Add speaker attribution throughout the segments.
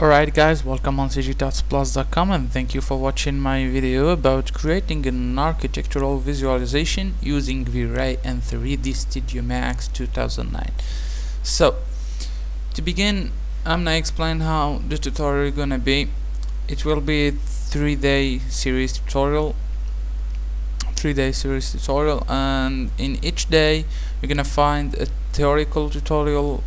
Speaker 1: Alright guys, welcome on cgtutsplus.com and thank you for watching my video about creating an architectural visualization using V-Ray and 3D Studio Max 2009. So, to begin, I'm gonna explain how the tutorial gonna be. It will be a 3-day series tutorial 3-day series tutorial and in each day you're gonna find a theoretical tutorial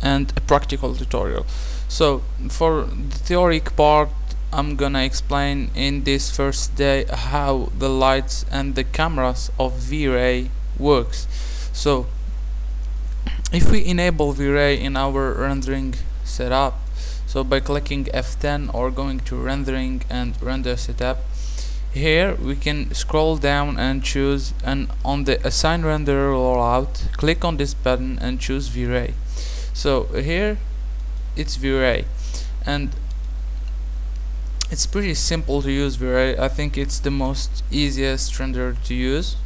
Speaker 1: and a practical tutorial so for the theoric part I'm gonna explain in this first day how the lights and the cameras of V-Ray works. So if we enable V-Ray in our rendering setup so by clicking F10 or going to rendering and render setup here we can scroll down and choose and on the assign renderer rollout click on this button and choose V-Ray. So here it's V-Ray and it's pretty simple to use V-Ray I think it's the most easiest renderer to use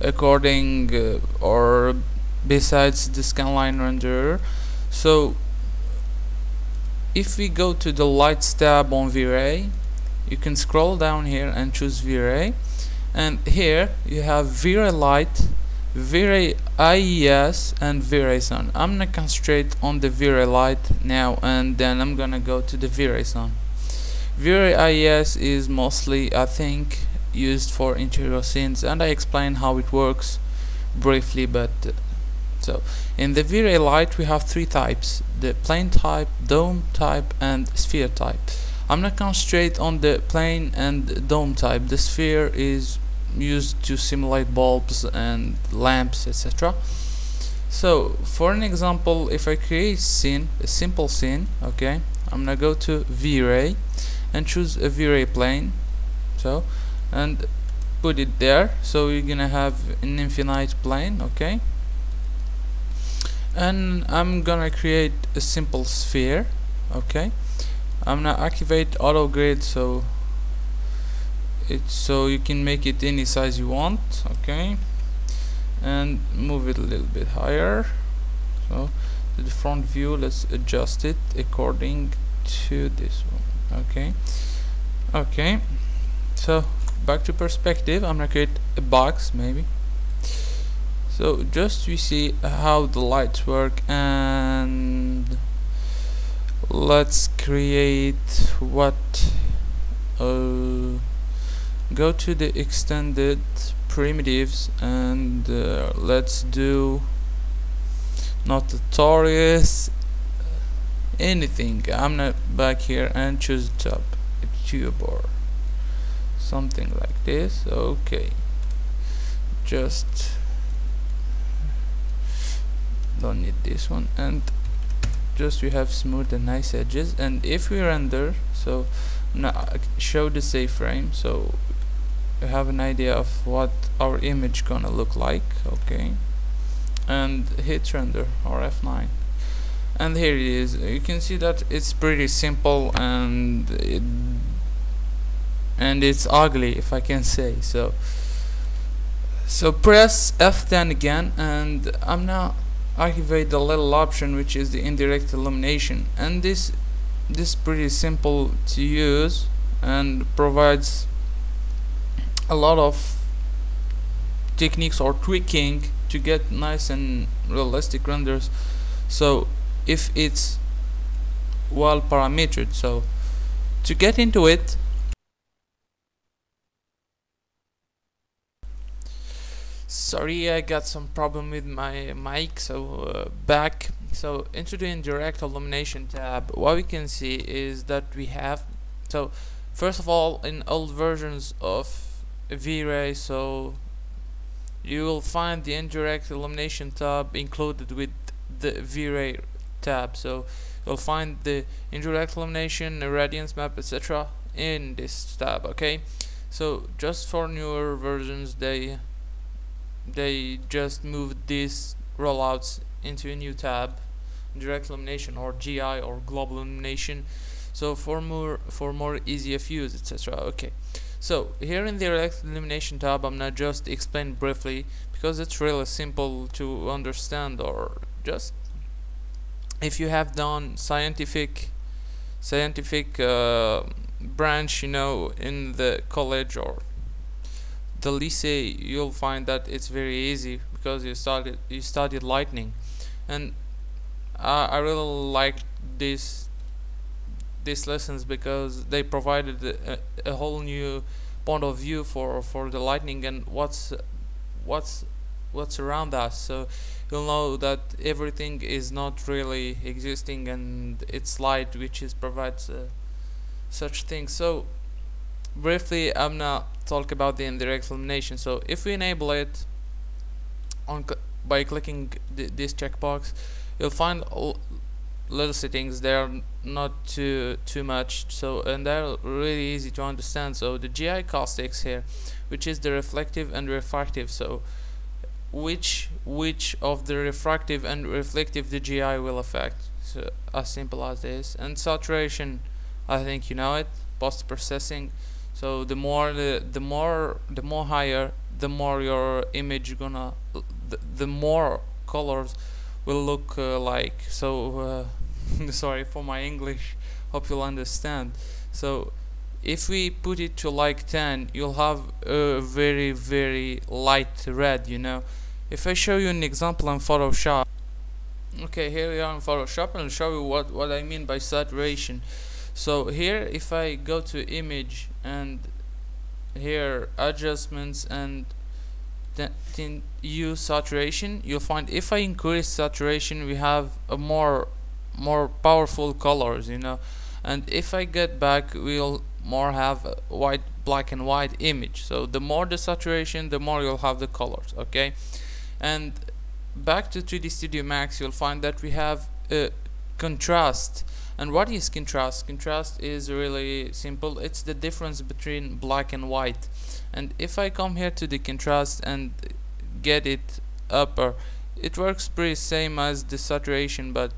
Speaker 1: according uh, or besides the scanline renderer so if we go to the lights tab on V-Ray you can scroll down here and choose V-Ray and here you have V-Ray light V-Ray IES and V-Ray Sun. I'm gonna concentrate on the V-Ray light now and then I'm gonna go to the V-Ray Sun. V-Ray IES is mostly I think used for interior scenes and I explain how it works briefly but uh, so in the V-Ray light we have three types the plane type, dome type and sphere type. I'm gonna concentrate on the plane and dome type. The sphere is used to simulate bulbs and lamps etc so for an example if I create scene a simple scene okay I'm gonna go to V-Ray and choose a V-Ray plane so and put it there. So you're gonna have an infinite plane okay. And I'm gonna create a simple sphere okay. I'm gonna activate auto grid so it so you can make it any size you want okay? And move it a little bit higher. So the front view let's adjust it according to this one okay? Okay so back to perspective. I'm gonna create a box maybe. So just we see how the lights work and let's create what uh, go to the extended primitives and uh, let's do not tutorials anything. I'm not back here and choose top. Tube or something like this. Okay. Just don't need this one. And just we have smooth and nice edges. And if we render so now show the save frame. So have an idea of what our image gonna look like okay? And hit render or F9 and here it is. You can see that it's pretty simple and it, and it's ugly if I can say so. So press F10 again and I'm now activate the little option which is the indirect illumination. And this this pretty simple to use and provides a lot of techniques or tweaking to get nice and realistic renders. So if it's well parametered so to get into it sorry I got some problem with my mic so uh, back. So into the indirect illumination tab what we can see is that we have so first of all in old versions of V-Ray so you will find the indirect illumination tab included with the V-Ray tab. So you'll find the indirect illumination, radiance map etc in this tab okay? So just for newer versions they they just moved these rollouts into a new tab direct illumination or GI or global illumination so for more for more easy of use etc okay so here in the direct illumination tab I'm gonna just explain briefly because it's really simple to understand or just if you have done scientific scientific uh, branch you know in the college or the lycée you'll find that it's very easy because you studied you studied lighting and uh, I really like these these lessons because they provided a, a, whole new point of view for for the lightning and what's what's what's around us. So you'll know that everything is not really existing and it's light which is provides uh, such things. So briefly I'm not talk about the indirect illumination so if we enable it on by clicking th this checkbox you'll find little settings they're not too too much so and they're really easy to understand. So the GI caustics here which is the reflective and refractive. So which which of the refractive and reflective the GI will affect? So as simple as this. And saturation I think you know it post processing so the more the, the more the more higher the more your image gonna the, the more colors will look uh, like. So uh, sorry for my English. Hope you'll understand. So if we put it to like 10 you'll have a very very light red you know. If I show you an example in Photoshop. Okay here we are in Photoshop and I'll show you what what I mean by saturation. So here if I go to image and here adjustments and then use saturation you'll find if I increase saturation we have a more more powerful colors you know? And if I get back we'll more have white black and white image. So the more the saturation the more you'll have the colors okay? And back to 3d studio max you'll find that we have a contrast. And what is contrast? Contrast is really simple. It's the difference between black and white. And if I come here to the contrast and get it upper it works pretty same as the saturation but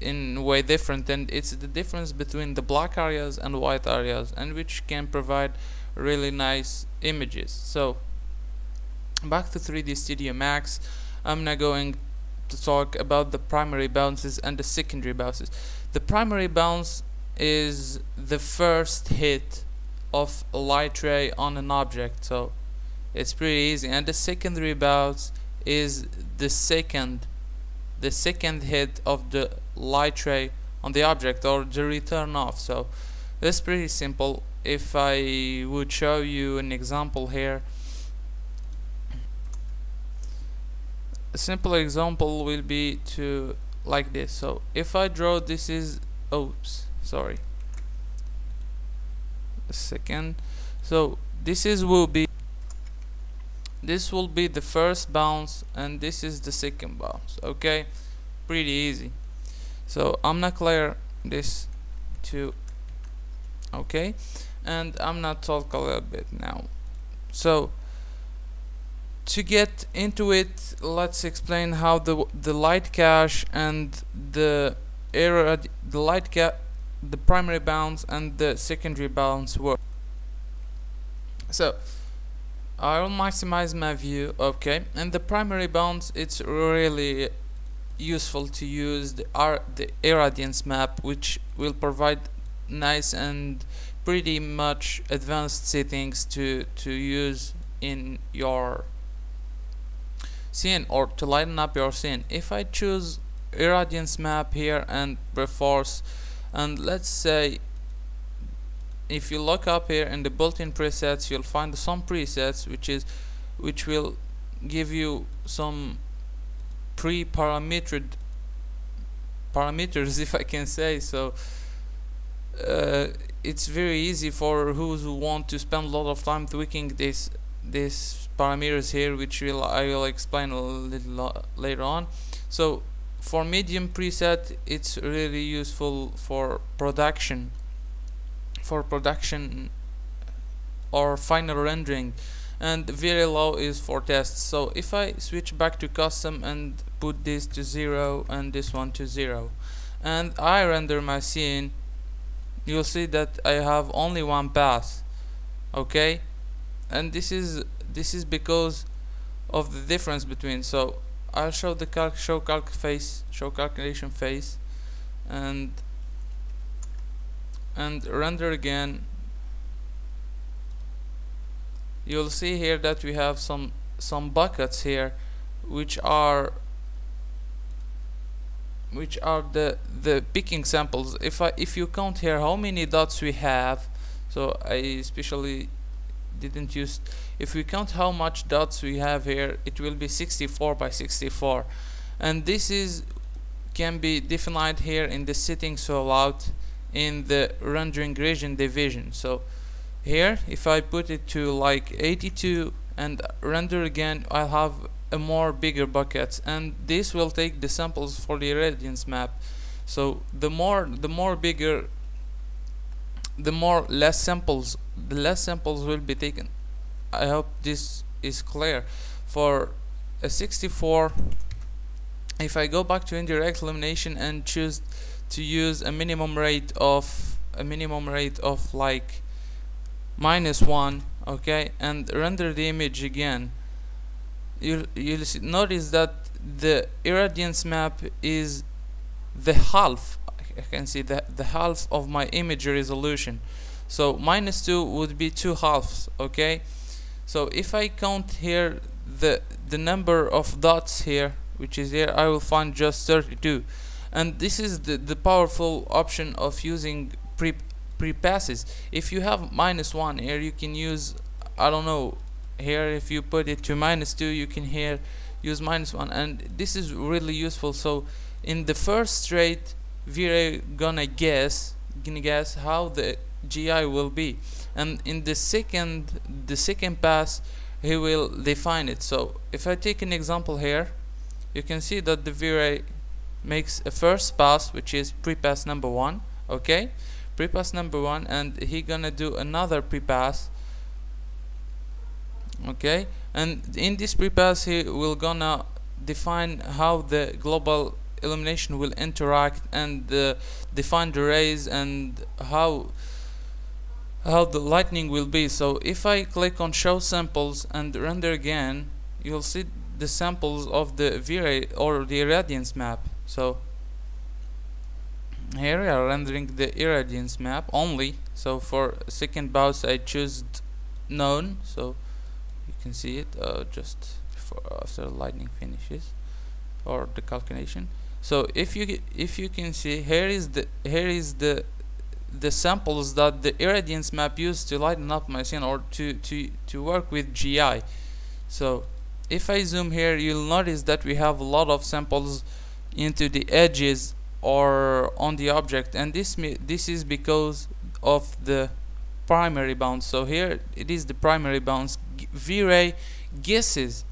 Speaker 1: in way different and it's the difference between the black areas and white areas and which can provide really nice images. So back to 3d studio max. I'm now going to talk about the primary bounces and the secondary bounces. The primary bounce is the first hit of a light ray on an object so it's pretty easy. And the secondary bounce is the second the second hit of the light ray on the object or the return off. So it's pretty simple. If I would show you an example here a simple example will be to like this. So if I draw this is oops sorry. A second. So this is will be this will be the first bounce and this is the second bounce okay? Pretty easy. So I'm not clear this to okay? And I'm not talk a little bit now. So to get into it let's explain how the the light cache and the error the light cache the primary bounce and the secondary bounce work. So I'll maximize my view okay. And the primary bounce it's really useful to use the, R the irradiance map which will provide nice and pretty much advanced settings to to use in your scene or to lighten up your scene. If I choose irradiance map here and force and let's say if you look up here in the built-in presets you'll find some presets which is which will give you some pre-parametered parameters if I can say so. Uh, it's very easy for those who want to spend a lot of time tweaking this these parameters here which will I will explain a little later on. So for medium preset it's really useful for production for production or final rendering and very low is for tests. So if I switch back to custom and put this to 0 and this one to 0 and I render my scene you'll see that I have only one pass okay? And this is this is because of the difference between so I'll show the calc show calc face show calculation face and and render again. You'll see here that we have some some buckets here which are which are the the picking samples. If I if you count here how many dots we have so I especially didn't use if we count how much dots we have here it will be 64 by 64 and this is can be defined here in the settings allowed in the rendering region division. So here if I put it to like 82 and render again I'll have a more bigger buckets and this will take the samples for the irradiance map. So the more the more bigger the more less samples the less samples will be taken. I hope this is clear. For a 64 if I go back to indirect illumination and choose to use a minimum rate of a minimum rate of like minus 1 okay? And render the image again. You'll, you'll see, notice that the irradiance map is the half I can see the, the half of my image resolution. So minus 2 would be two halves okay? So if I count here the the number of dots here which is here I will find just 32 and this is the, the powerful option of using pre pre-passes. If you have minus 1 here you can use I don't know here if you put it to minus 2 you can here use minus 1 and this is really useful. So in the first rate we're gonna guess gonna guess how the GI will be. And in the second the second pass he will define it. So if I take an example here you can see that the V-Ray makes a first pass which is pre-pass number one okay? Pre-pass number one and he gonna do another pre-pass okay? And in this pre-pass he will gonna define how the global illumination will interact and uh, define the rays and how how the lightning will be. So if I click on show samples and render again you'll see the samples of the V-Ray or the irradiance map so here we are rendering the irradiance map only. So for second bounce I choose known. So you can see it uh, just before after lightning finishes or the calculation. So if you if you can see here is the here is the the samples that the irradiance map used to lighten up my scene or to to to work with GI so if I zoom here you'll notice that we have a lot of samples into the edges or on the object and this this is because of the primary bounce so here it is the primary bounce V-ray guesses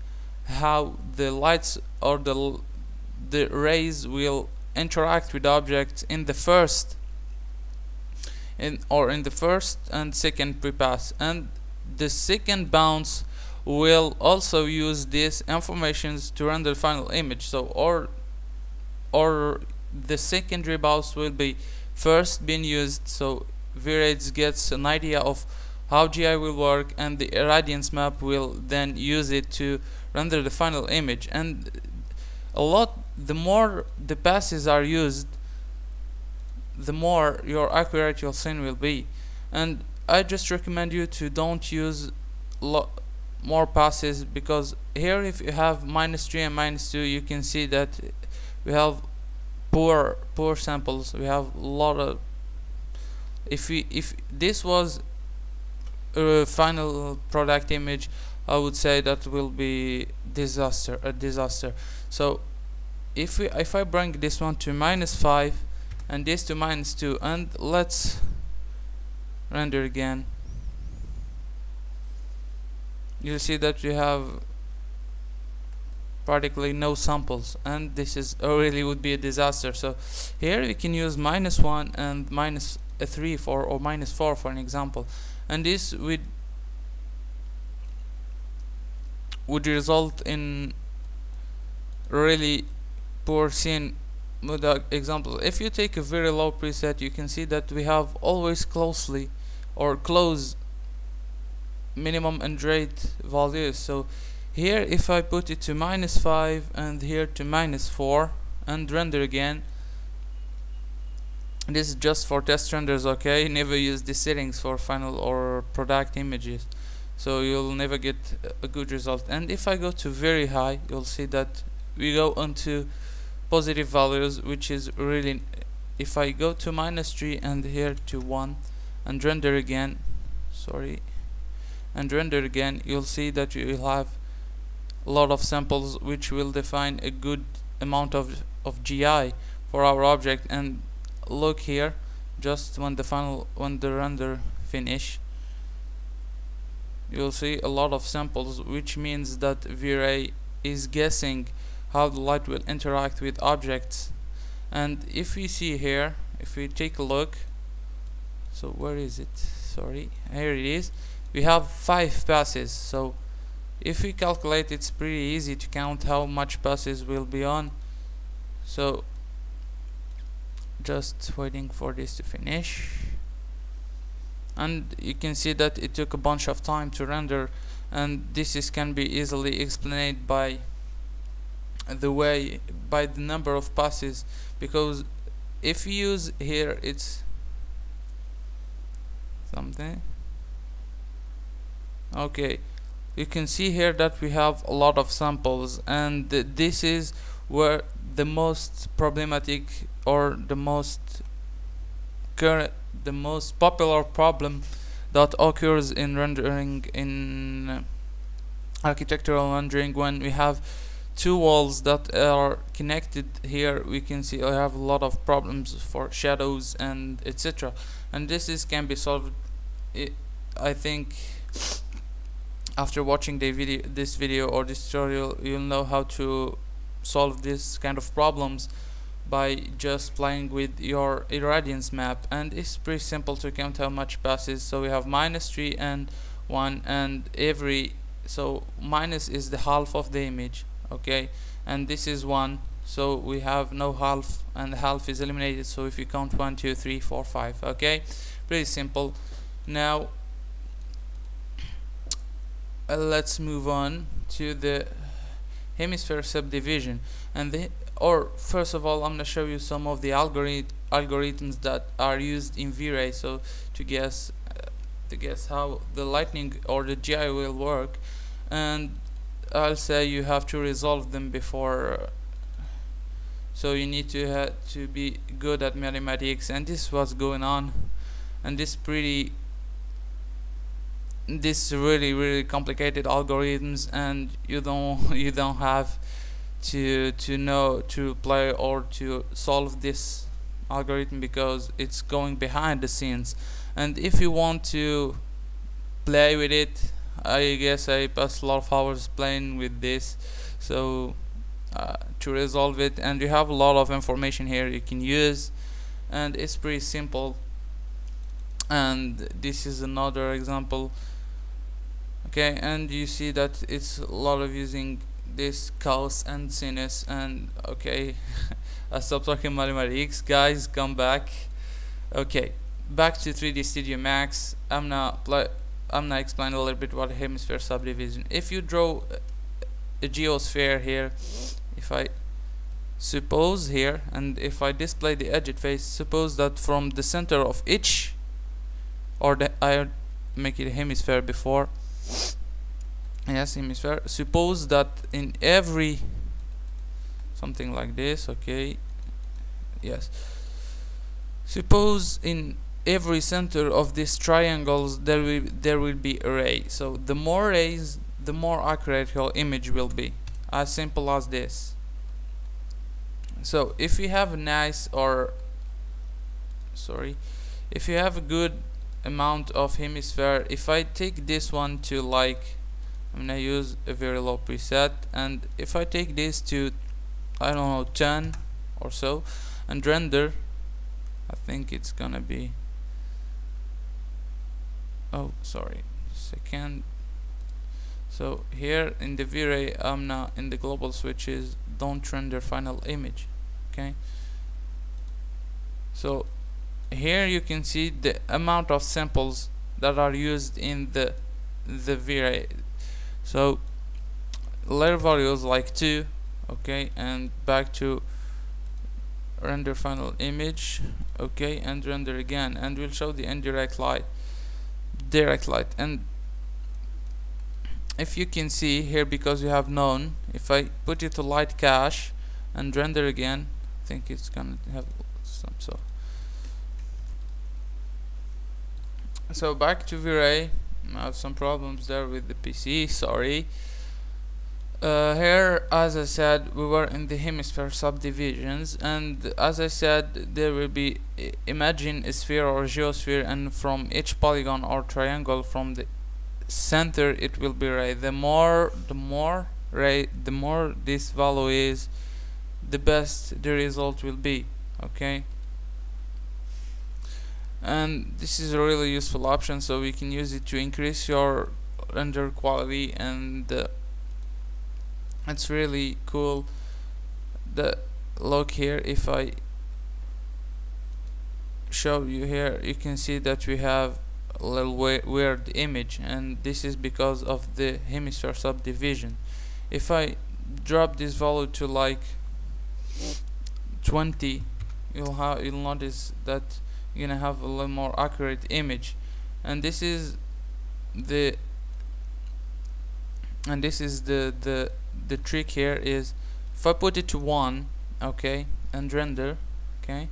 Speaker 1: how the lights or the the rays will interact with objects in the first in or in the first and second pre-pass. And the second bounce will also use these informations to render the final image. So or or the secondary bounce will be first being used so V-Rays gets an idea of how GI will work and the irradiance map will then use it to render the final image. And a lot the more the passes are used the more your accurate your scene will be. And I just recommend you to don't use more passes because here if you have minus 3 and minus 2 you can see that we have poor poor samples we have a lot of if we if this was a final product image I would say that will be disaster a disaster. So if we if I bring this one to minus 5 and this to minus 2 and let's render again. You'll see that we have practically no samples and this is really would be a disaster. So here we can use minus 1 and minus a 3 for or minus 4 for an example. And this would would result in really poor scene with the example. If you take a very low preset you can see that we have always closely or close minimum and rate values. So here if I put it to minus 5 and here to minus 4 and render again this is just for test renders okay? Never use the settings for final or product images. So you'll never get a good result. And if I go to very high you'll see that we go onto positive values which is really if I go to minus 3 and here to 1 and render again sorry and render again you'll see that you will have lot of samples which will define a good amount of, of GI for our object. And look here just when the final when the render finish you'll see a lot of samples which means that V-Ray is guessing how the light will interact with objects. And if we see here if we take a look so where is it? Sorry here it is. We have five passes so if we calculate it's pretty easy to count how much passes will be on. So just waiting for this to finish. And you can see that it took a bunch of time to render and this is can be easily explained by the way by the number of passes because if you use here it's something. Okay you can see here that we have a lot of samples and th this is where the most problematic or the most current the most popular problem that occurs in rendering in architectural rendering when we have two walls that are connected here we can see I have a lot of problems for shadows and etc and this is can be solved I think after watching video this video or this tutorial you'll know how to solve this kind of problems by just playing with your irradiance map. And it's pretty simple to count how much passes. So we have minus 3 and 1 and every so minus is the half of the image okay? And this is 1 so we have no half and the half is eliminated. So if you count 1 2 3 4 5 okay? Pretty simple. Now uh, let's move on to the hemisphere subdivision. And the or first of all I'm gonna show you some of the algorithm algorithms that are used in V-Ray so to guess uh, to guess how the lightning or the GI will work. And I'll say you have to resolve them before so you need to to be good at mathematics. And this was going on and this pretty this really really complicated algorithms and you don't you don't have to to know to play or to solve this algorithm because it's going behind the scenes. And if you want to play with it I guess I passed a lot of hours playing with this. So uh, to resolve it and you have a lot of information here you can use and it's pretty simple. And this is another example okay and you see that it's a lot of using this cos and sinus and okay I stopped talking mathematics guys come back. Okay back to 3d studio max. I'm not I'm not explaining a little bit what hemisphere subdivision. If you draw a geosphere here if I suppose here and if I display the edge face suppose that from the center of each or the I make it a hemisphere before yes hemisphere suppose that in every something like this okay yes. Suppose in every center of these triangles there will there will be a ray. So the more rays the more accurate your image will be. As simple as this. So if you have a nice or sorry if you have a good amount of hemisphere. If I take this one to like I'm gonna use a very low preset and if I take this to I don't know 10 or so and render I think it's gonna be oh sorry second. So here in the V-Ray I'm now in the global switches don't render final image okay? So here you can see the amount of samples that are used in the the V-Ray so layer values like 2 okay and back to render final image okay and render again and we'll show the indirect light direct light. And if you can see here because we have known if I put it to light cache and render again I think it's gonna have some so so back to V-Ray I have some problems there with the PC sorry. Uh, here as I said we were in the hemisphere subdivisions and as I said there will be imagine a sphere or geosphere and from each polygon or triangle from the center it will be ray. The more the more ray the more this value is the best the result will be okay and this is a really useful option so we can use it to increase your render quality and uh, it's really cool. The look here if I show you here you can see that we have a little weird image and this is because of the hemisphere subdivision. If I drop this value to like 20 you'll have you'll notice that you're gonna have a little more accurate image. And this is the and this is the the the trick here is if I put it to 1 okay and render okay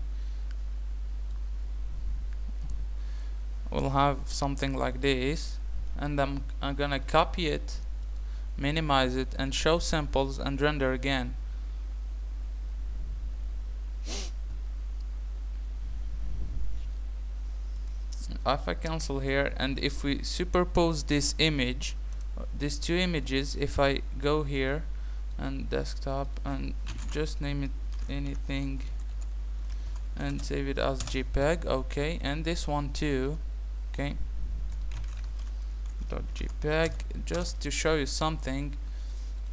Speaker 1: we'll have something like this and I'm, I'm gonna copy it minimize it and show samples and render again I cancel here and if we superpose this image these two images if I go here and desktop and just name it anything and save it as jpeg okay and this one too okay. Jpeg just to show you something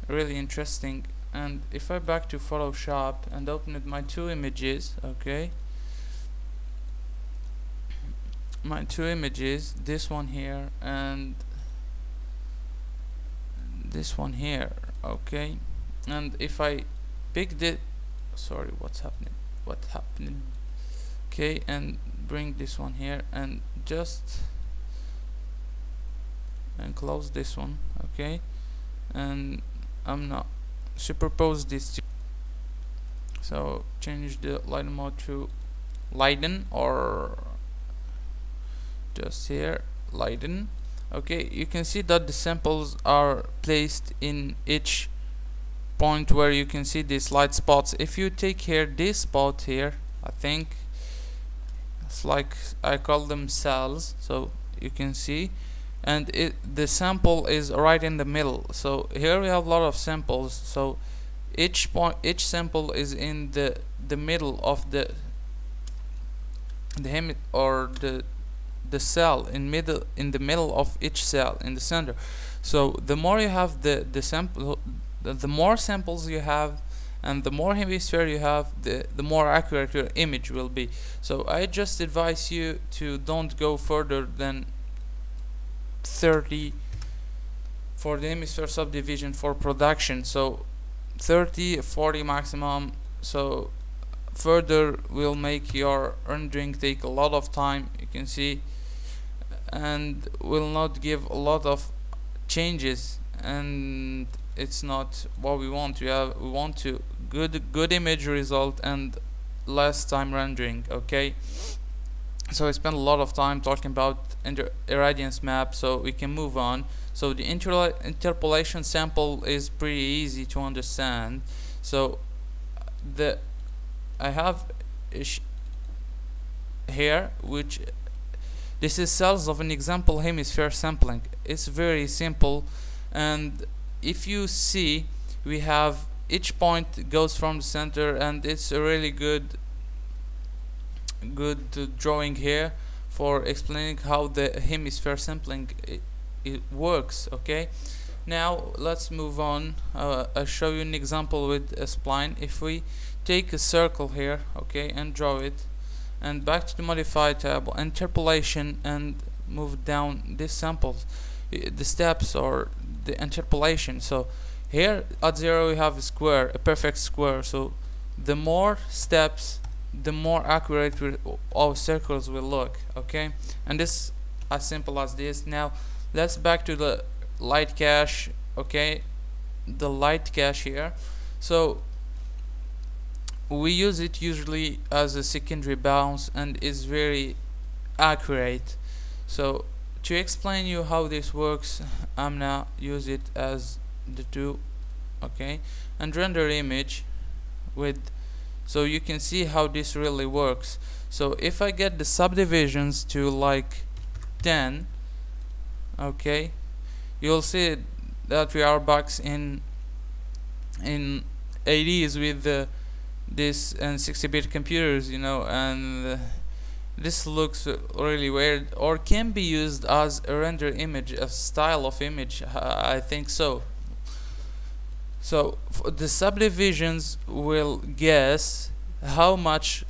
Speaker 1: really interesting and if I back to Photoshop and open it my two images okay my two images this one here and this one here okay? And if I pick the sorry what's happening? What happening? Okay and bring this one here and just and close this one okay? And I'm not superpose this so change the light mode to Lighten or just here Lighten. Okay you can see that the samples are placed in each point where you can see these light spots. If you take here this spot here I think it's like I call them cells so you can see. And it the sample is right in the middle. So here we have a lot of samples. So each point each sample is in the the middle of the the hem or the the cell in middle in the middle of each cell in the center. So the more you have the the sample the, the more samples you have and the more hemisphere you have the the more accurate your image will be. So I just advise you to don't go further than 30 for the hemisphere subdivision for production. So 30 40 maximum. So further will make your rendering take a lot of time. You can see and will not give a lot of changes and it's not what we want. We have we want to good good image result and less time rendering okay? So I spent a lot of time talking about irradiance map so we can move on. So the inter interpolation sample is pretty easy to understand. So the I have here which this is cells of an example hemisphere sampling. It's very simple and if you see we have each point goes from the center and it's a really good good drawing here for explaining how the hemisphere sampling it, it works okay? Now let's move on. Uh, I'll show you an example with a spline. If we take a circle here okay and draw it and back to the modify tab interpolation and move down these samples. The steps or the interpolation. So here at zero we have a square a perfect square. So the more steps the more accurate our circles will look okay? And this as simple as this. Now let's back to the light cache okay? The light cache here. So we use it usually as a secondary bounce and is very accurate. So to explain you how this works I'm gonna use it as the two okay? And render image with so you can see how this really works. So if I get the subdivisions to like 10 okay you'll see that we are back in in 80s with the this and 60-bit computers you know and uh, this looks really weird or can be used as a render image a style of image I think so. So the subdivisions will guess how much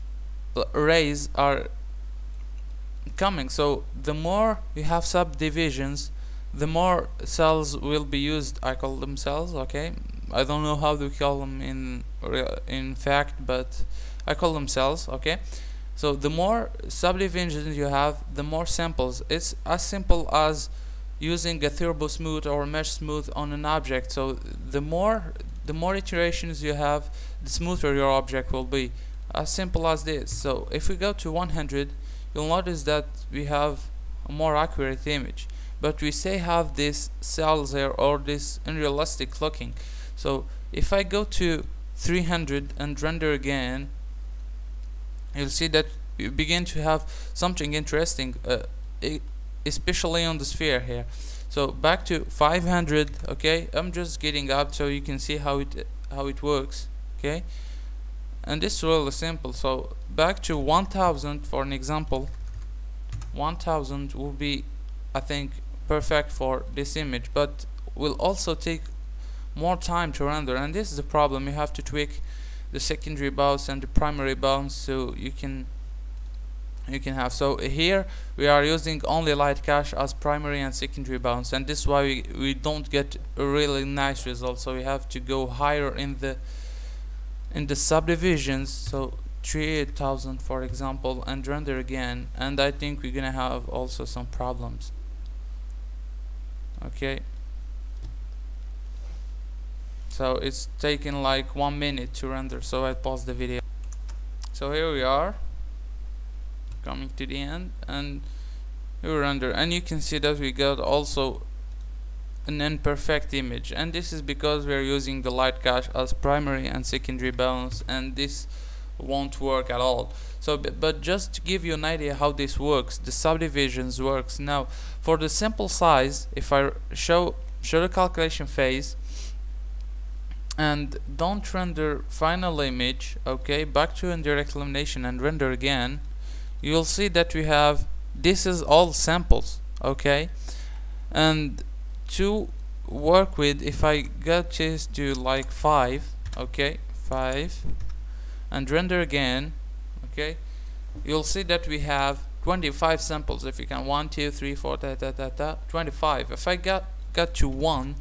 Speaker 1: rays are coming. So the more you have subdivisions the more cells will be used I call them cells okay I don't know how to call them in in fact but I call them cells okay? So the more subdivisions you have the more samples. It's as simple as using a turbo smooth or mesh smooth on an object. So the more the more iterations you have the smoother your object will be. As simple as this. So if we go to 100 you'll notice that we have a more accurate image. But we say have this cells here or this unrealistic looking so if I go to 300 and render again you'll see that you begin to have something interesting uh, especially on the sphere here. So back to 500 okay? I'm just getting up so you can see how it how it works okay? And this is really simple. So back to 1000 for an example 1000 will be I think perfect for this image but will also take more time to render. And this is the problem. You have to tweak the secondary bounce and the primary bounce so you can you can have. So here we are using only light cache as primary and secondary bounce. And this is why we, we don't get a really nice result. So we have to go higher in the in the subdivisions. So 3000 for example and render again. And I think we're gonna have also some problems. Okay so it's taking like one minute to render so I pause the video. So here we are coming to the end and we render. And you can see that we got also an imperfect image. And this is because we're using the light cache as primary and secondary bounce and this won't work at all. So but just to give you an idea how this works the subdivisions works. Now for the simple size if I show show the calculation phase and don't render final image okay back to indirect illumination and render again you'll see that we have this is all samples okay? And to work with if I get this to like 5 okay 5 and render again okay you'll see that we have 25 samples if you can 1 2 3 4 da, da, da, da, 25 if I got got to 1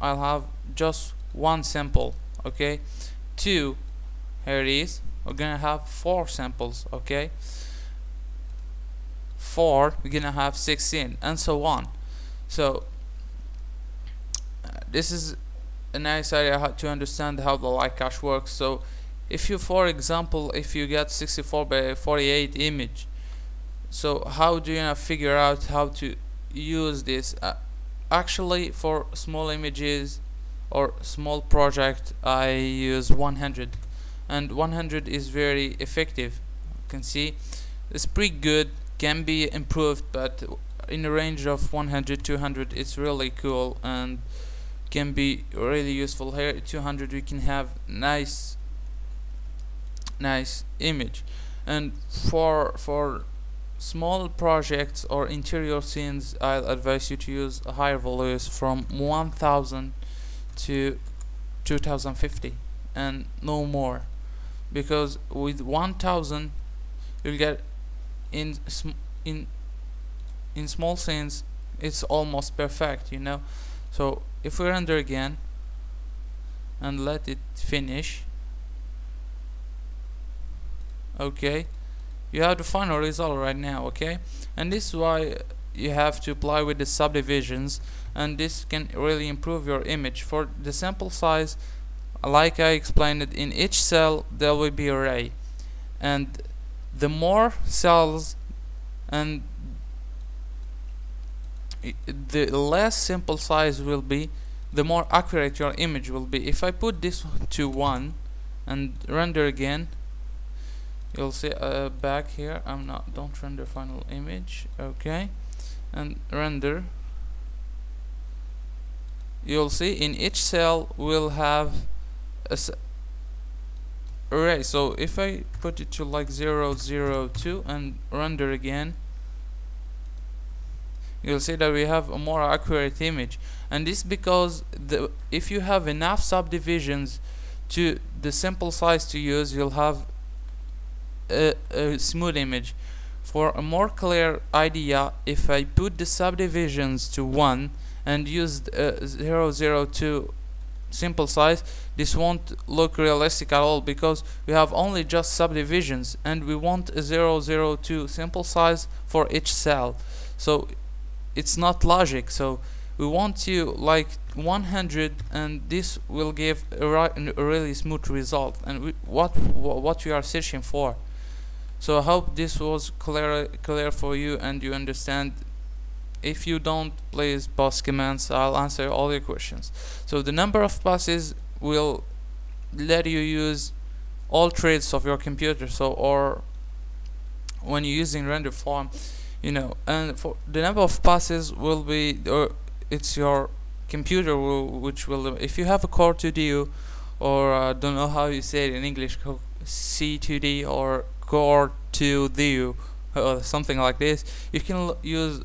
Speaker 1: I'll have just one sample okay? 2 here it is. We're gonna have 4 samples okay? 4 we're gonna have 16 and so on. So uh, this is a nice idea how to understand how the light cache works. So if you for example if you get 64 by 48 image so how do you figure out how to use this? Uh, actually for small images or small project I use 100 and 100 is very effective. You can see it's pretty good can be improved but in a range of 100 200 it's really cool and can be really useful. Here 200 we can have nice nice image. And for for small projects or interior scenes I'll advise you to use higher values from 1000 to 2050 and no more. Because with 1000 you'll get in in in small scenes it's almost perfect you know? So if we render again and let it finish okay you have the final result right now okay? And this is why you have to apply with the subdivisions and this can really improve your image. For the sample size like I explained it in each cell there will be array and the more cells and the less sample size will be the more accurate your image will be. If I put this to 1 and render again you'll see uh, back here I'm not don't render final image okay? And render you'll see in each cell we'll have a array so if I put it to like 0 0 2 and render again you'll see that we have a more accurate image. And this because the if you have enough subdivisions to the sample size to use you'll have a, a smooth image. For a more clear idea if I put the subdivisions to 1 and use uh, 002 sample size this won't look realistic at all because we have only just subdivisions and we want a 002 sample size for each cell. So it's not logic. So we want to like 100 and this will give a, a really smooth result. And we, what what we are searching for. So I hope this was clear clear for you and you understand if you don't please pass commands I'll answer all your questions. So the number of passes will let you use all threads of your computer so or when you're using render farm you know. And for the number of passes will be or it's your computer which will if you have a core 2D or I uh, don't know how you say it in English C2D or core to the or something like this you can use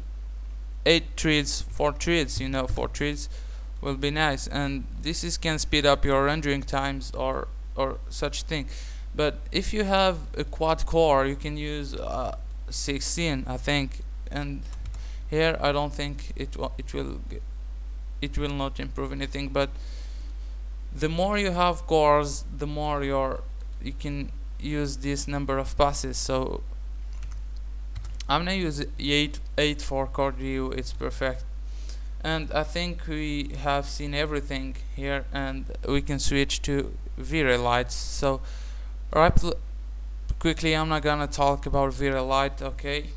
Speaker 1: eight threads four threads you know four threads will be nice. And this is can speed up your rendering times or or such thing. But if you have a quad core you can use uh, 16 I think. And here I don't think it it will it will not improve anything. But the more you have cores the more your you can use this number of passes. So I'm gonna use 8, 8 for CoreGU it's perfect. And I think we have seen everything here and we can switch to lights so right quickly I'm not gonna talk about light okay?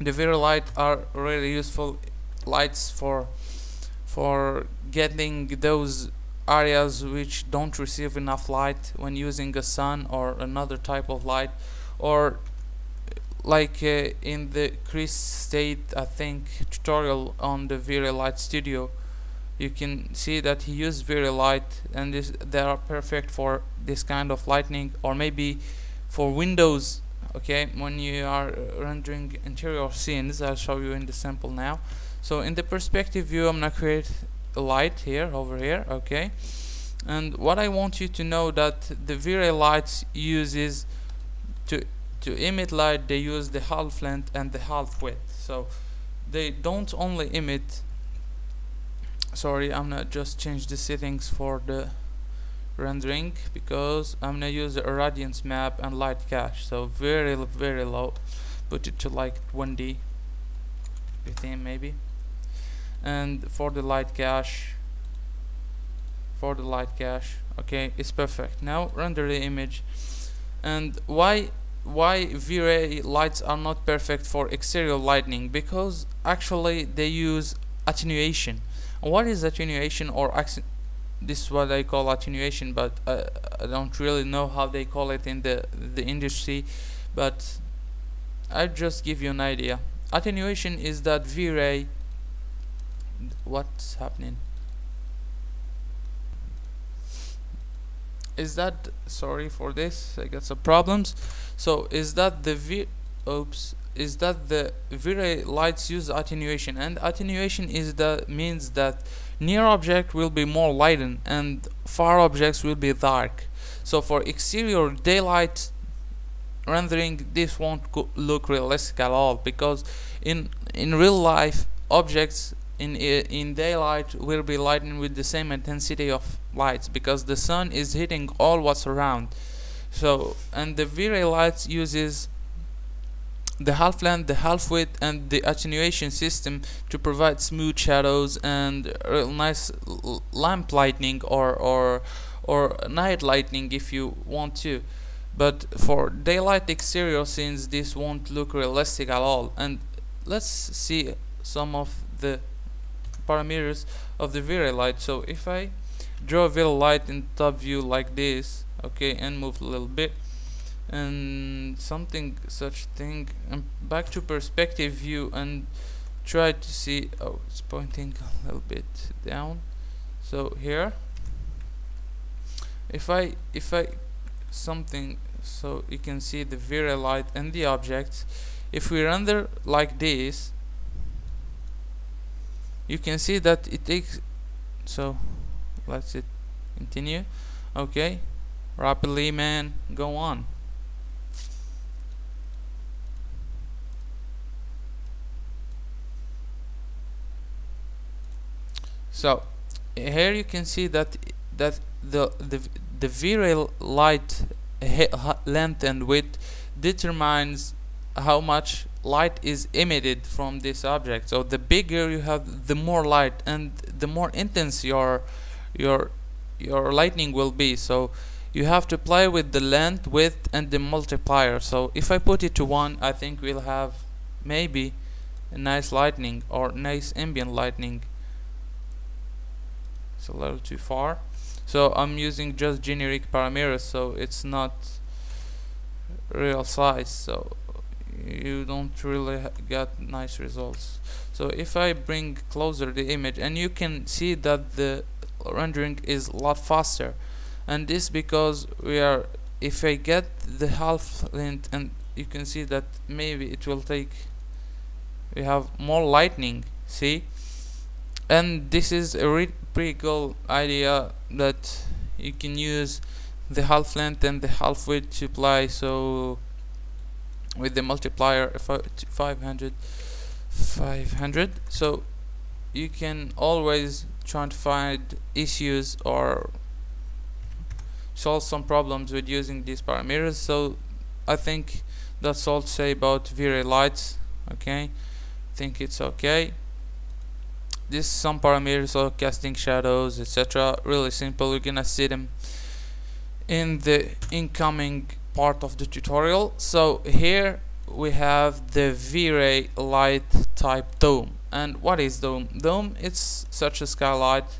Speaker 1: The light are really useful lights for for getting those areas which don't receive enough light when using a sun or another type of light or like uh, in the Chris State I think tutorial on the Light Studio you can see that he used Light and this, they are perfect for this kind of lightning or maybe for windows okay? When you are rendering interior scenes I'll show you in the sample now. So in the perspective view I'm gonna create a light here over here okay? And what I want you to know that the lights uses to to emit light they use the half length and the half width. So they don't only emit sorry I'm gonna just change the settings for the rendering because I'm gonna use the irradiance map and light cache. So very very low. Put it to like 1D 15 maybe. And for the light cache for the light cache okay it's perfect. Now render the image. And why why V-Ray lights are not perfect for exterior lighting? Because actually they use attenuation. What is attenuation or this is what I call attenuation but uh, I don't really know how they call it in the the industry but I just give you an idea. Attenuation is that V-Ray what's happening is that sorry for this I got some problems. So is that the V oops is that the V-Ray lights use attenuation? And attenuation is the means that near object will be more lightened and far objects will be dark. So for exterior daylight rendering this won't look realistic at all because in in real life objects in in daylight will be lightened with the same intensity of lights because the sun is hitting all what's around so and the V-Ray lights uses the half length, the half width, and the attenuation system to provide smooth shadows and nice lamp lighting or or or night lighting if you want to. But for daylight exterior scenes, this won't look realistic at all. And let's see some of the parameters of the V-Ray light. So if I draw a V-Ray light in top view like this, okay, and move a little bit and something such thing and back to perspective view and try to see oh it's pointing a little bit down so here if I if I something so you can see the V-Ray light and the objects if we render like this you can see that it takes so let's it continue. Okay rapidly man go on. So here you can see that that the the the V-Ray light length and width determines how much light is emitted from this object. So the bigger you have the more light and the more intense your your your lightning will be. So you have to play with the length width and the multiplier. So if I put it to 1 I think we'll have maybe a nice lightning or nice ambient lightning. It's a little too far. So I'm using just generic parameters so it's not real size. So you don't really get nice results. So if I bring closer the image and you can see that the rendering is a lot faster. And this because we are if I get the half length and you can see that maybe it will take we have more lightning see? And this is a really pretty cool idea that you can use the half length and the half width to apply. So with the multiplier 500 500 so you can always try to find issues or solve some problems with using these parameters. So I think that's all to say about V-Ray lights okay? Think it's okay. This some parameters of casting shadows etc really simple. You're gonna see them in the incoming part of the tutorial. So here we have the V-Ray light type dome. And what is dome? Dome it's such a skylight.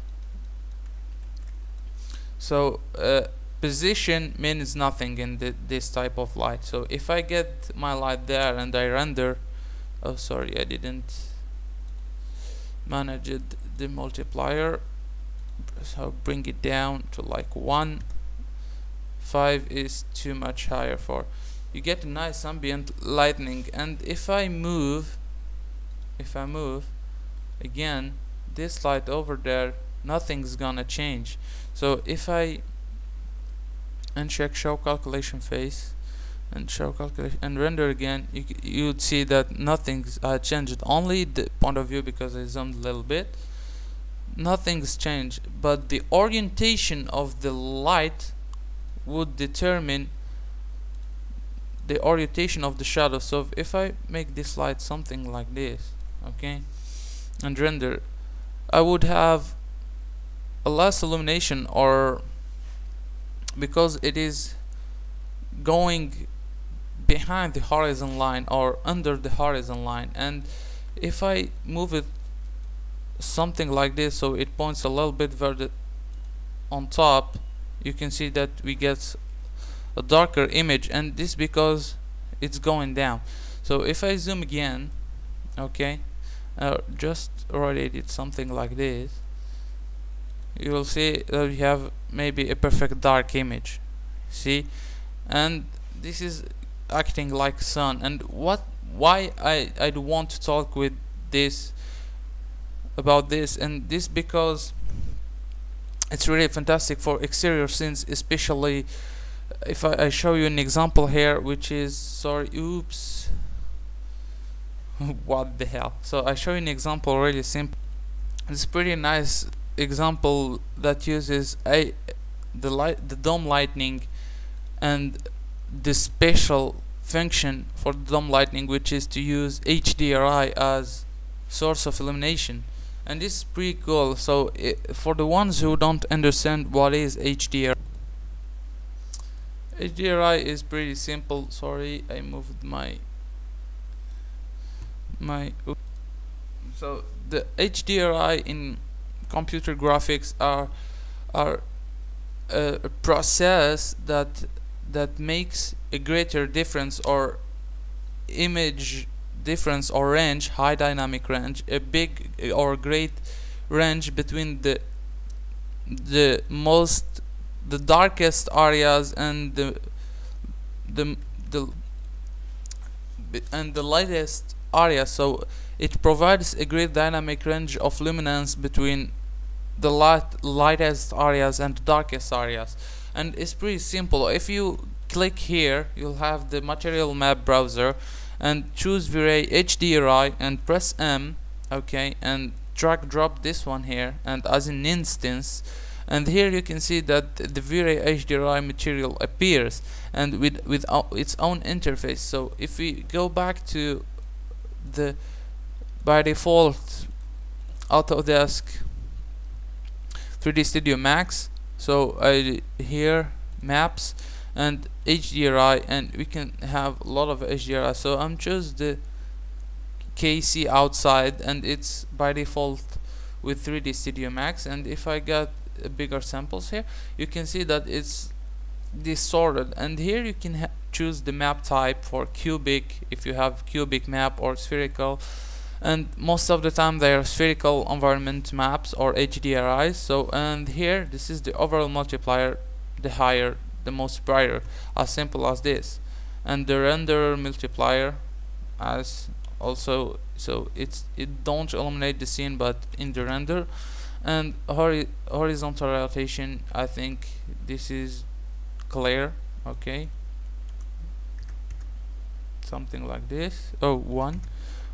Speaker 1: So uh, position means nothing in the, this type of light. So if I get my light there and I render oh sorry I didn't manage it, the multiplier. So bring it down to like 1 5 is too much higher for. You get a nice ambient lightning and if I move if I move again this light over there nothing's gonna change. So if I uncheck show calculation phase and show calculation and render again you you'd see that nothing's uh, changed. Only the point of view because I zoomed a little bit nothing's changed. But the orientation of the light would determine the orientation of the shadow. So if I make this light something like this okay and render I would have a less illumination or because it is going behind the horizon line or under the horizon line. And if I move it something like this so it points a little bit further on top you can see that we get a darker image and this because it's going down. So if I zoom again okay uh, just rotate it something like this you will see that we have maybe a perfect dark image see? And this is acting like sun. And what why I I want to talk with this about this and this because it's really fantastic for exterior scenes especially uh, if I, I show you an example here which is sorry oops. What the hell? So I show you an example really simple. It's pretty nice example that uses a the light the dome lightning and the special function for the dome lighting which is to use HDRI as source of illumination and this is pretty cool so eh, for the ones who don't understand what is HDR HDRI is pretty simple. Sorry I moved my my so the HDRI in computer graphics are are a process that that makes a greater difference or image difference or range high dynamic range a big or great range between the the most the darkest areas and the the the and the lightest area. So it provides a great dynamic range of luminance between the light lightest areas and darkest areas. And it's pretty simple. If you click here you'll have the material map browser and choose V-Ray HDRI and press M okay and drag drop this one here and as an instance and here you can see that the V-Ray HDRI material appears and with with its own interface. So if we go back to the by default Autodesk 3D Studio Max so I here maps and HDRI and we can have a lot of HDRI so I'm just the KC outside and it's by default with 3D Studio Max. And if I get bigger samples here you can see that it's distorted and here you can choose the map type for cubic if you have cubic map or spherical. And most of the time they are spherical environment maps or HDRIs so and here this is the overall multiplier the higher the most brighter as simple as this. And the render multiplier as also so it's it don't eliminate the scene but in the render. And hori horizontal rotation I think this is clear okay? Something like this oh one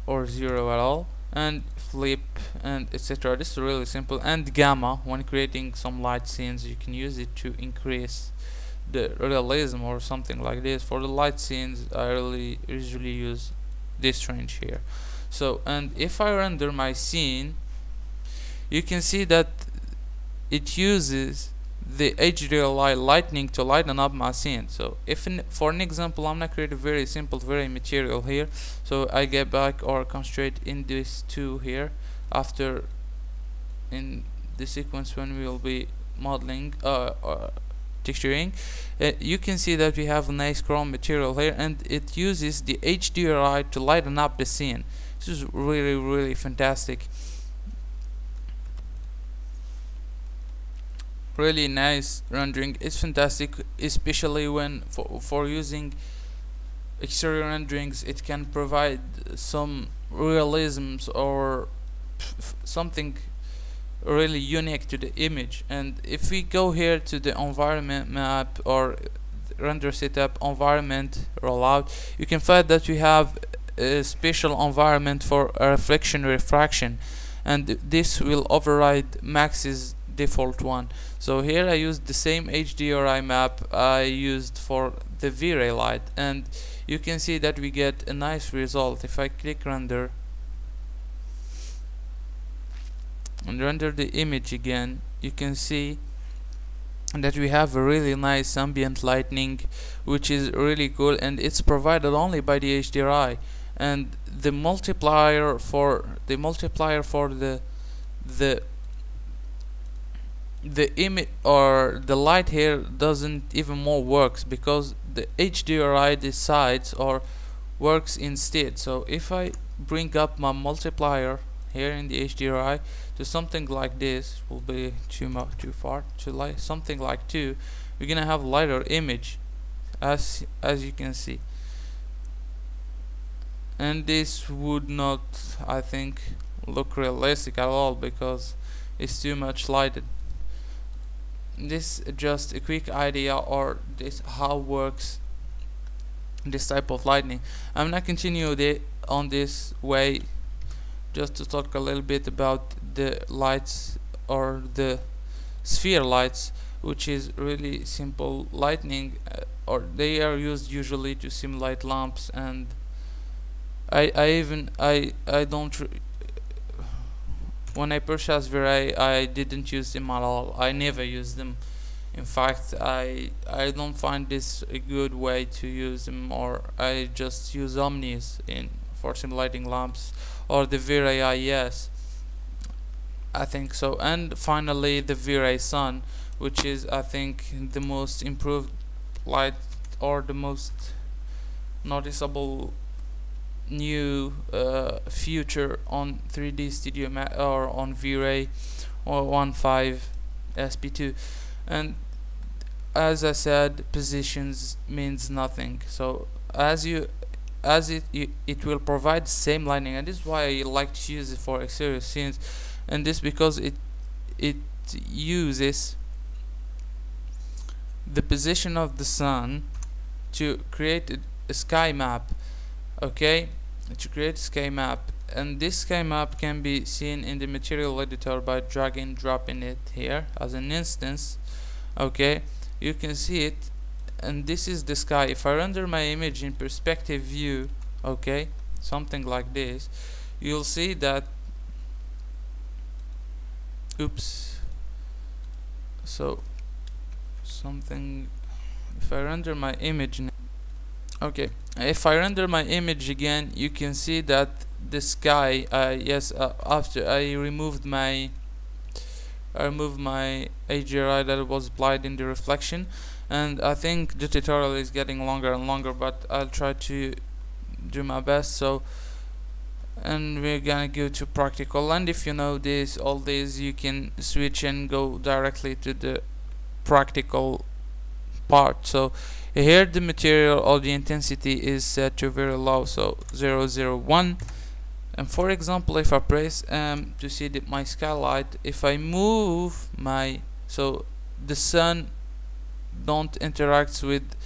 Speaker 1: or zero at all. And flip and etc this is really simple. And gamma when creating some light scenes you can use it to increase the realism or something like this for the light scenes I really usually use this range here. So and if I render my scene you can see that it uses the HDRI lightning to lighten up my scene. So if in, for an example I'm gonna create a very simple V-Ray material here. So I get back or concentrate in this two here after in the sequence when we will be modeling uh, uh, texturing. Uh, you can see that we have a nice chrome material here and it uses the HDRI to lighten up the scene. This is really really fantastic. Really nice rendering. It's fantastic especially when for, for using exterior renderings it can provide some realisms or something really unique to the image. And if we go here to the environment map or render setup environment rollout you can find that we have a special environment for reflection refraction. And this will override max's default one. So here I used the same HDRI map I used for the V-Ray light. And you can see that we get a nice result. If I click render and render the image again you can see that we have a really nice ambient lighting which is really cool and it's provided only by the HDRI and the multiplier for the multiplier for the the the image or the light here doesn't even more works because the HDRI decides or works instead. So if I bring up my multiplier here in the HDRI to something like this will be too much too far to like something like 2 we're gonna have lighter image as as you can see. And this would not I think look realistic at all because it's too much lighted. This just a quick idea or this how works this type of lighting I'm gonna continue the, on this way just to talk a little bit about the lights or the sphere lights which is really simple lighting uh, or they are used usually to simulate lamps and I, I even I I don't when I purchased V-Ray I didn't use them at all. I never used them. In fact I I don't find this a good way to use them or I just use Omnis in for simulating lamps or the V-Ray IES I think so. And finally the V-Ray Sun which is I think the most improved light or the most noticeable new uh, feature on 3D Studio Ma or on V-Ray or 1.5 SP2 and as I said positions means nothing. So as you as it it will provide the same lighting and this is why I like to use it for exterior scenes. And this because it it uses the position of the sun to create a, a sky map okay? To create a sky map. And this sky map can be seen in the material editor by dragging dropping it here as an instance okay? You can see it and this is the sky. If I render my image in perspective view okay something like this you'll see that oops so something if I render my image okay if I render my image again you can see that the sky uh, yes uh, after I removed my I removed my HDRI that was applied in the reflection and I think the tutorial is getting longer and longer but I'll try to do my best so. And we're gonna go to practical. And if you know this all this you can switch and go directly to the practical part. So here the material or the intensity is set to very low so 001 and for example if I press um, to see the, my skylight if I move my so the sun don't interact with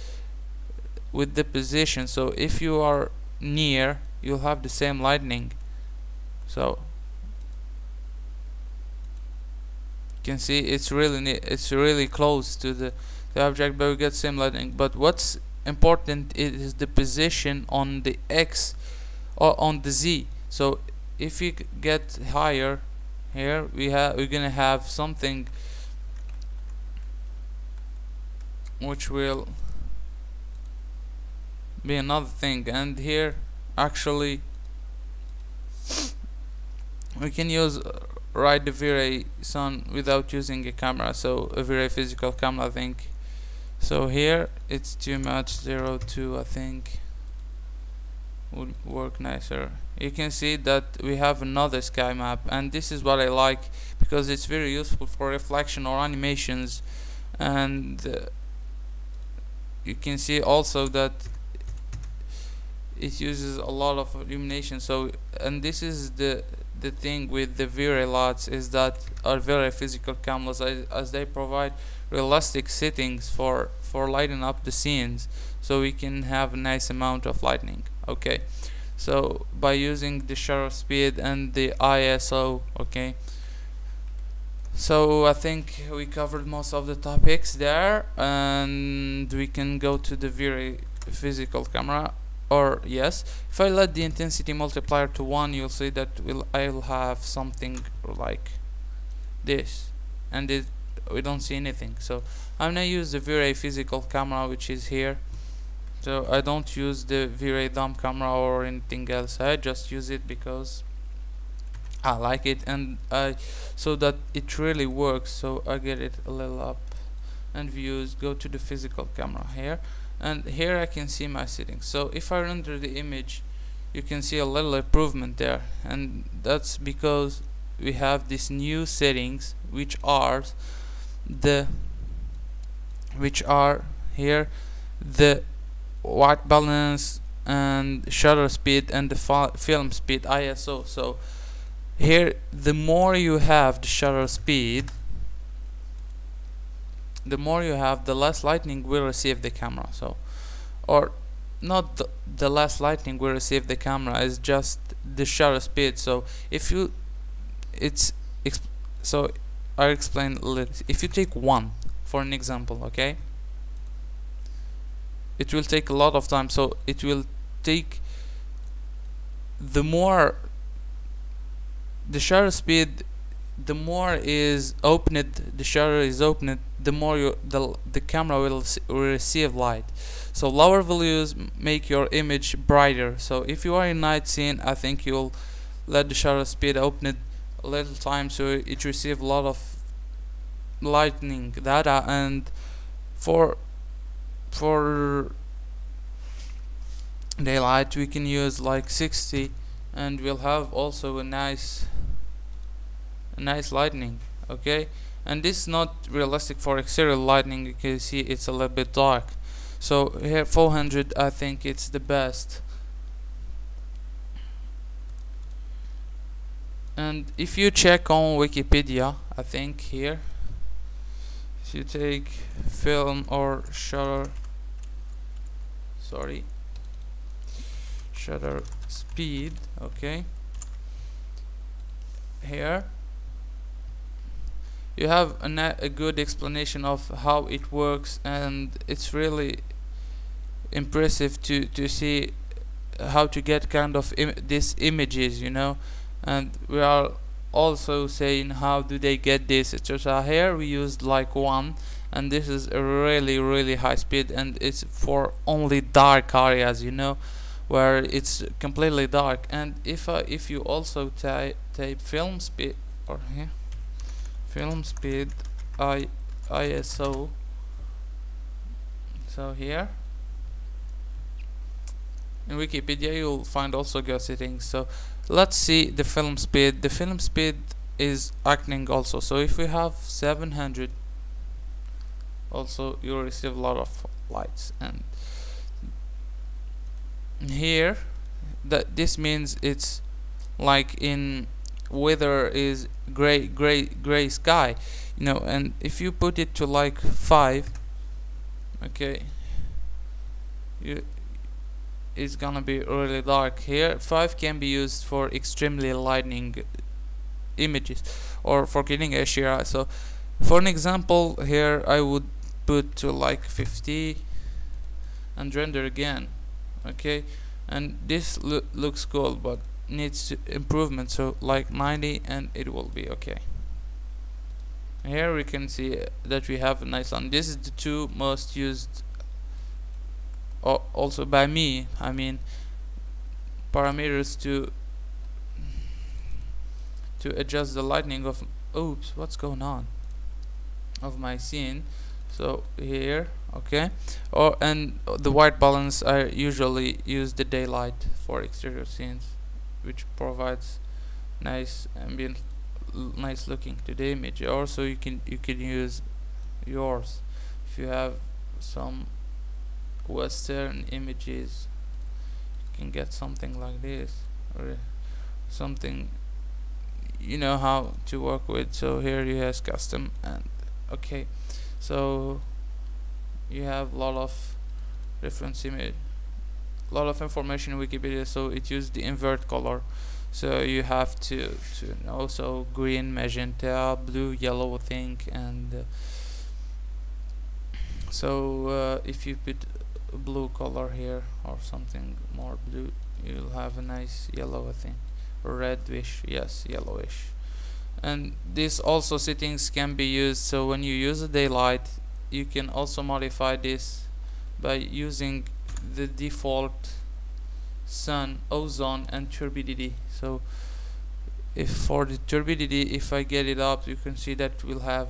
Speaker 1: with the position. So if you are near you'll have the same lightning. So you can see it's really it's really close to the, the object but we get same lightning. But what's important is the position on the X or on the Z. So if we get higher here we have we're gonna have something which will be another thing. And here actually we can use uh, the V-Ray Sun without using a camera. So a V-Ray physical camera I think. So here it's too much. 02 I think would work nicer. You can see that we have another sky map. And this is what I like because it's very useful for reflection or animations. And uh, you can see also that it uses a lot of illumination. So and this is the the thing with the V-Ray LUTs is that are V-Ray physical cameras as, as they provide realistic settings for for lighting up the scenes. So we can have a nice amount of lighting okay? So by using the shutter speed and the ISO okay so I think we covered most of the topics there and we can go to the V-Ray physical camera or yes. If I let the intensity multiplier to 1 you'll see that will I'll have something like this and it we don't see anything. So I'm gonna use the V-Ray physical camera which is here. So I don't use the V-Ray dome camera or anything else. I just use it because I like it and I so that it really works so I get it a little up. And views go to the physical camera here and here I can see my settings. So if I render the image you can see a little improvement there. And that's because we have these new settings which are the which are here the white balance and shutter speed and the film speed ISO so here the more you have the shutter speed the more you have the less lightning will receive the camera. So or not the, the less lightning will receive the camera is just the shutter speed. So if you it's so I explain if you take one for an example okay? It will take a lot of time. So it will take the more the shutter speed the more is opened the shutter is opened the more you, the, the camera will, will receive light. So lower values make your image brighter. So if you are in night scene I think you'll let the shutter speed open it a little time so it receive a lot of lightning data. And for for daylight we can use like 60 and we'll have also a nice nice lightning okay? And this is not realistic for exterior lighting you can see it's a little bit dark. So here 400 I think it's the best. And if you check on Wikipedia I think here if you take film or shutter sorry shutter speed okay? Here you have a, a good explanation of how it works and it's really impressive to to see how to get kind of Im these images you know? And we are also saying how do they get this. Etc here we used like one and this is a really really high speed and it's for only dark areas you know where it's completely dark. And if uh, if you also type film speed or here film speed I ISO so here. In Wikipedia you'll find also go settings. So let's see the film speed. The film speed is acting also. So if we have 700 also you'll receive a lot of lights. And here that this means it's like in weather is gray gray gray sky you know and if you put it to like 5 okay you it's gonna be really dark here. 5 can be used for extremely lightning images or for getting HDRI so for an example here I would put to like 50 and render again okay? And this lo looks cool but needs improvement so like 90 and it will be okay. Here we can see that we have a nice one this is the two most used also by me I mean parameters to to adjust the lightning of oops what's going on? Of my scene. So here okay. Or and the white balance I usually use the daylight for exterior scenes which provides nice ambient nice looking to the image. Also you can you can use yours. If you have some western images you can get something like this or something you know how to work with. So here you have custom and okay. So you have a lot of reference image a lot of information in Wikipedia so it used the invert color. So you have to to know so green magenta blue yellow thing and uh, so uh, if you put blue color here or something more blue you'll have a nice yellow thing reddish yes yellowish. And these also settings can be used so when you use the daylight you can also modify this by using the default sun ozone and turbidity. So if for the turbidity if I get it up you can see that we'll have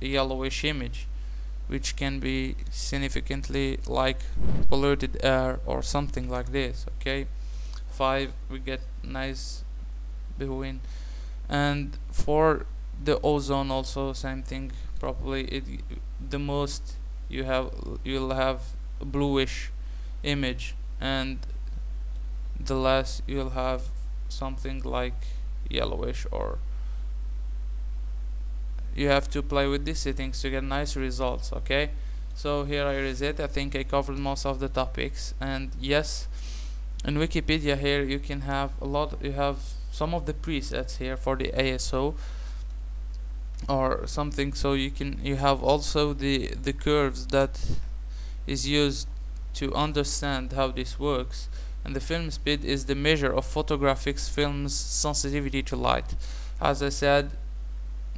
Speaker 1: a yellowish image which can be significantly like polluted air or something like this okay? 5 we get nice between and for the ozone also same thing probably it the most you have you'll have bluish image and the less you'll have something like yellowish or you have to play with these settings to get nice results okay? So here I reset I think I covered most of the topics and yes in Wikipedia here you can have a lot you have some of the presets here for the ISO or something so you can you have also the the curves that is used to understand how this works and the film speed is the measure of photographic film's sensitivity to light. As I said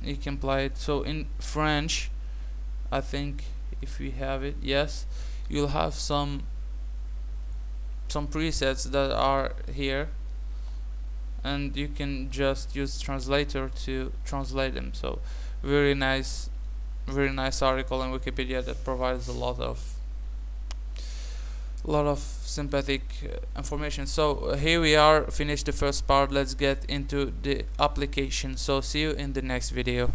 Speaker 1: you can play it. So in French I think if we have it yes you'll have some some presets that are here and you can just use translator to translate them. So very nice very nice article on Wikipedia that provides a lot of a lot of sympathetic uh, information. So uh, here we are finished the first part let's get into the application. So see you in the next video